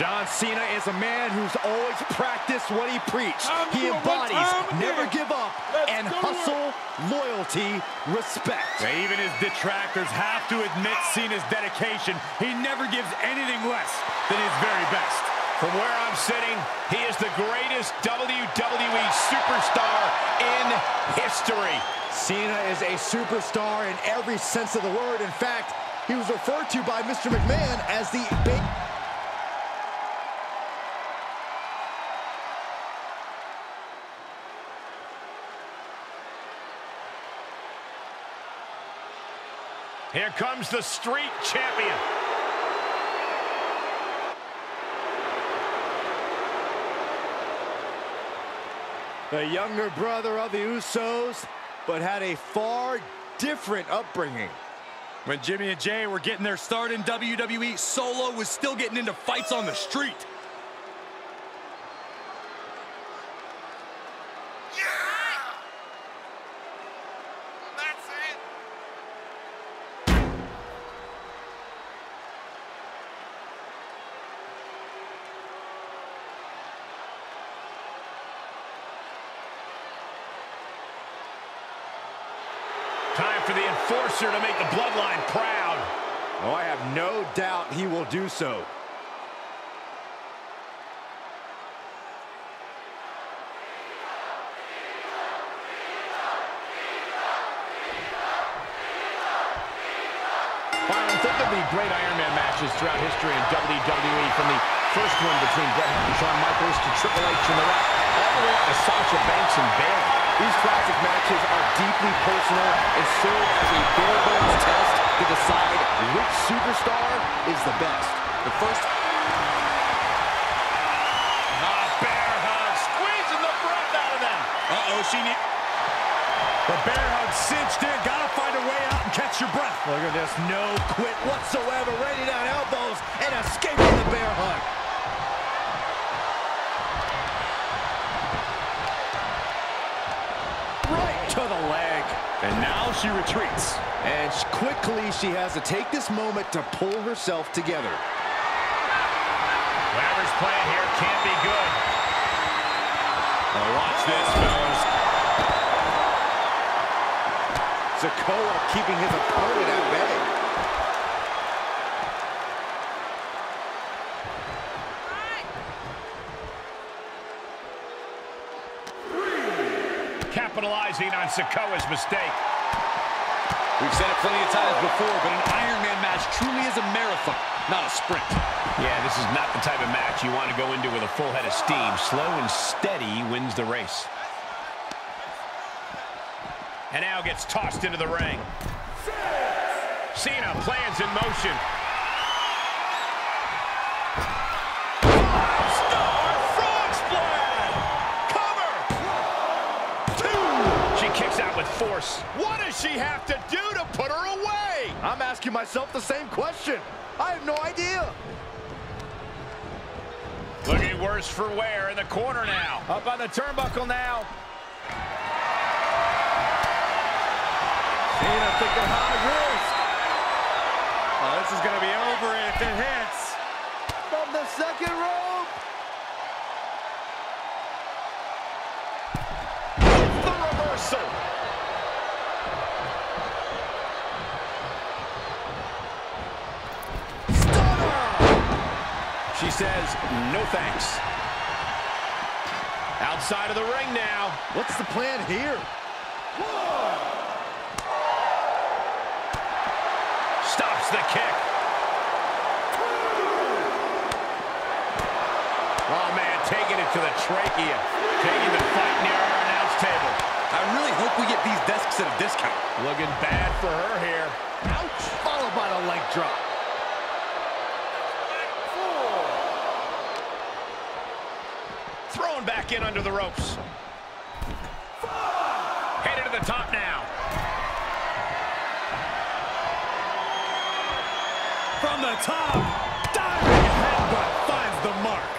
John Cena is a man who's always practiced what he preached. I'm he embodies never doing. give up Let's and do it. hustle, loyalty, respect. Even his detractors have to admit Cena's dedication. He never gives anything less than his very best. From where I'm sitting, he is the greatest WWE superstar in history. Cena is a superstar in every sense of the word. In fact, he was referred to by Mr. McMahon as the big... Here comes the street champion. The younger brother of the Usos, but had a far different upbringing. When Jimmy and Jay were getting their start in WWE, Solo was still getting into fights on the street. That's it. Time for the enforcer to make the bloodline proud. Oh, I have no doubt he will do so. Byron, think of the great Iron Man matches throughout history in WWE, from the first one between Bret Hart and Shawn Michaels to Triple H and The Rock, all the way up to Sasha Banks and Bayley. These classic matches are deeply personal and serve as a bare bones test to decide which superstar is the best. The first Ah, bear hug, squeezing the breath out of them. Uh-oh, she need... The bear hug cinched in. Gotta find a way out and catch your breath. Look at this, no quit whatsoever, raining down elbows and escaping the bear hug. To the leg. And now she retreats. And quickly she has to take this moment to pull herself together. Whatever's playing here can't be good. Now watch this, fellas. Sikoa keeping his opponent at bay. Capitalizing on Sikoa's mistake. We've said it plenty of times before, but an Iron Man match truly is a marathon, not a sprint. Yeah, this is not the type of match you want to go into with a full head of steam. Slow and steady wins the race. And now gets tossed into the ring. Cena plans in motion. Force. What does she have to do to put her away? I'm asking myself the same question. I have no idea. Looking worse for wear in the corner now. Up on the turnbuckle now. Cena thinking high risk. Oh, this is going to be over if it hits. From the second rope. Says, no thanks. Outside of the ring now. What's the plan here? Stops the kick. Oh, man, taking it to the trachea. Taking the fight near our announce table. I really hope we get these desks at a discount. Looking bad for her here. Ouch. Followed by the leg drop. Thrown back in under the ropes. Headed to the top now. From the top, diving headbutt finds the mark.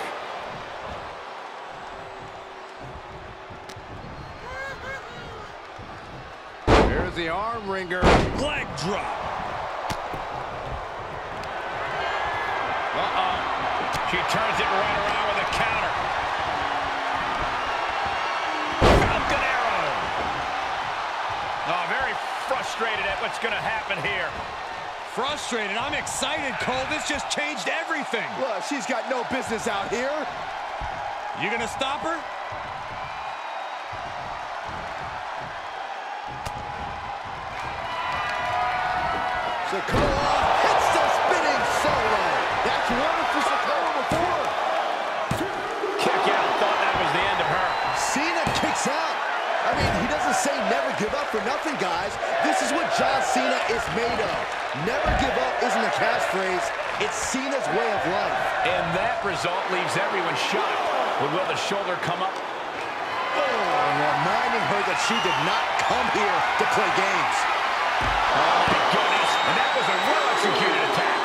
There's the arm wringer. Leg drop. Uh-oh. She turns it right around what's going to happen here. Frustrated. I'm excited, Cole. This just changed everything. Well, she's got no business out here. You gonna stop her? Sikoa hits the spinning solo. That's one for Sikoa before. Kick out. Thought that was the end of her. Cena kicks out. I mean, he doesn't say never give up for nothing, guys. This is what John Cena is made of. Never give up isn't a catchphrase. It's Cena's way of life. And that result leaves everyone shocked. But will the shoulder come up? Oh, reminding her that she did not come here to play games. Oh, my goodness. And that was a well-executed attack.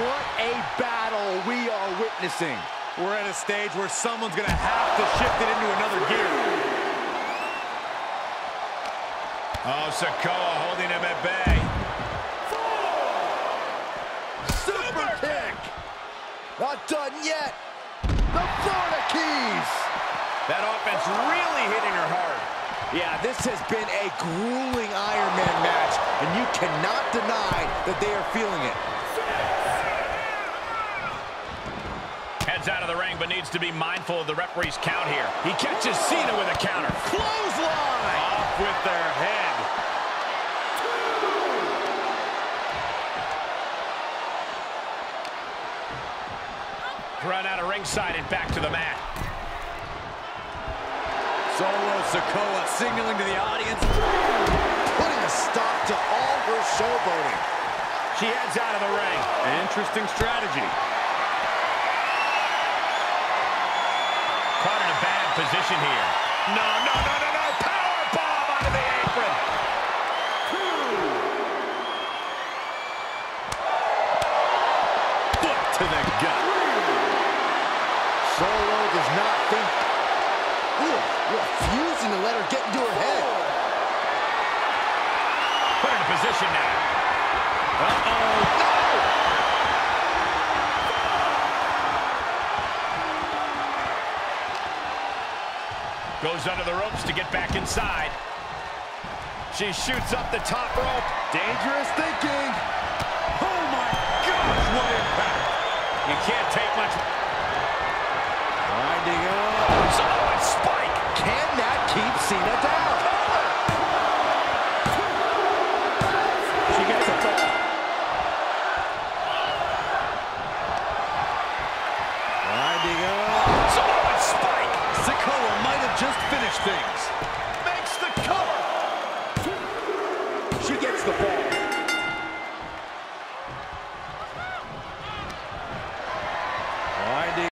What a battle we are witnessing. We're at a stage where someone's gonna have to shift it into another gear. Oh, Sikoa holding him at bay. Super kick. Not done yet. The Florida Keys. That offense really hitting her hard. Yeah, this has been a grueling Iron Man match, and you cannot deny that they are feeling it. Heads out of the ring, but needs to be mindful of the referee's count here. He catches Cena with a counter. Clothesline. Off with their head. Run out of ringside and back to the mat. Solo Sikoa signaling to the audience. Putting a stop to all her showboating. She heads out of the ring. Interesting strategy. Position here. No, no, no, no, no. Power bomb out of the apron. Foot to the gut. Solo does not think. Ooh, refusing to let her get into her head. Put in a position now. Uh-oh. No! Goes under the ropes to get back inside. She shoots up the top rope. Dangerous thinking. Oh my gosh, what impact. You can't take much. Winding up. Samoan spike. Can that keep Cena down? She gets a Winding up. Samoan spike. Sikoa just finished things.